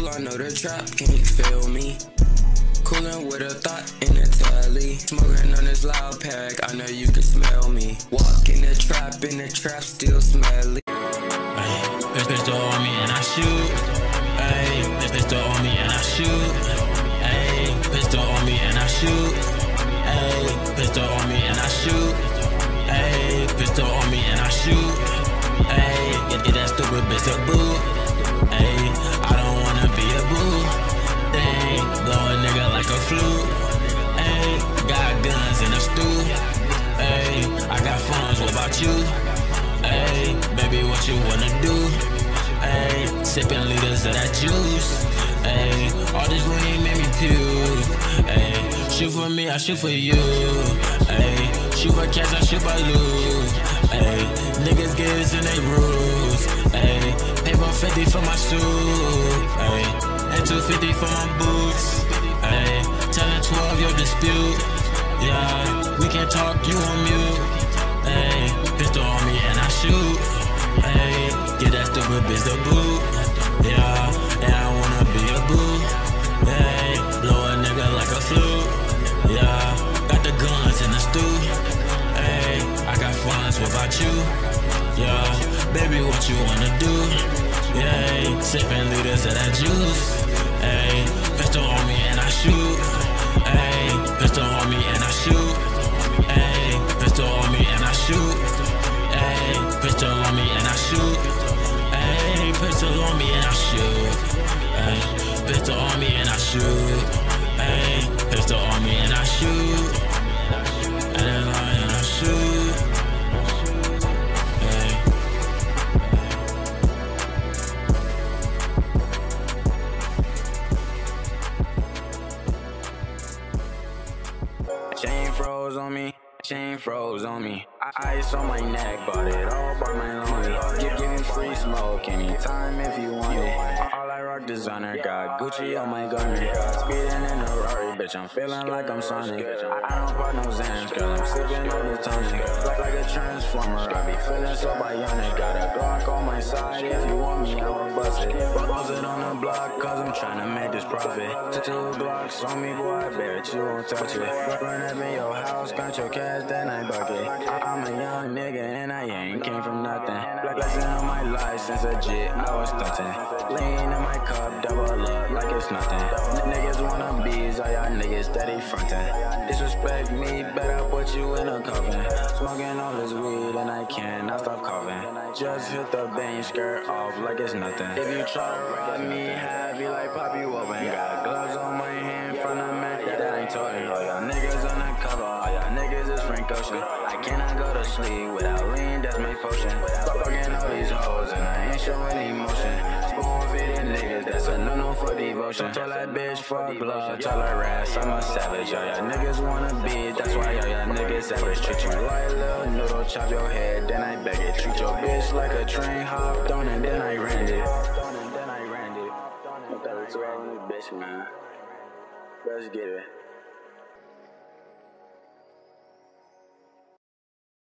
cool, I know the trap can't feel me. Coolin' with a thought in the telly. Smoking on this loud pack, I know you can smell me. Walk in the trap, in the trap, still smelly. Ay, pistol on me and I shoot. Ay, pistol on me and I shoot. Ay, pistol on me and I shoot. Ay, pistol on me and I shoot. Ay, pistol on me and I shoot. Ay, get, get that stupid bitch a boo. You? Ay, baby, what you wanna do? Ay, sipping liters of that juice. Ay, all this lean made me puke. Ay, shoot for me, I shoot for you. Ay, shoot for cash, I shoot for loot. Ay, niggas get in they rules. Ay, pay 150 for my suit. Ay, and 250 for my boots. Ay, telling 12 your dispute. Yeah, we can talk, you on mute. Bitch the boot. Yeah, and I wanna be a boo. Ayy, blow a nigga like a flute. Yeah, got the guns in the stew. Ayy, I got funds, what about you? Yeah, baby, what you wanna do? Yeah, sipping liters of that juice. Ayy, pistol on me and I shoot. Ayy, pistol on me and I shoot. Ayy, pistol on me and I shoot. Ayy, pistol on me and I shoot. And I and I. Chain froze on me, chain froze on me. I- Ice on my neck, bought it all by my lonely. Give, give me free smoke anytime if you want it. All I rock designer, got Gucci on my garment. Speeding in a Rari, bitch, I'm feeling like I'm Sonic. I, don't pop no Xans, girl, I'm sipping on the tonic. A transformer, I be feeling so bionic. Got a Glock on my side, if you want me, I'ma bust it. Bust it on the block, cause I'm trying to make this profit. Two blocks on me, boy, I bet you won't touch it. Run up in your house, count your cash, then I bucket. I'm a young nigga and I ain't came from nothing. Lesson on my license, legit, I was stunting. Lean in my cup, double up like it's nothing. Niggas wanna bees, all y'all niggas steady frontin'. Disrespect me, better you in a coffin. Smoking all this weed and I cannot stop coughing. Just hit the bang, skirt off like it's nothing. If you try to rob me heavy like pop you open, got gloves on my hand from the man. Yeah, that ain't talking. All y'all niggas on undercover, all y'all niggas is Frank Ocean. I cannot go to sleep without lean, that's my potion. Fucking all these no. Tell that bitch fuck love, tell her ass I'm a savage. All y'all niggas wanna be, that's why all y'all niggas savage. Treat you like a little noodle, chop your head, then I beg it. Treat your bitch like a train, hopped on and then I ran it. Then I ran it. Bitch, man. Let's get it.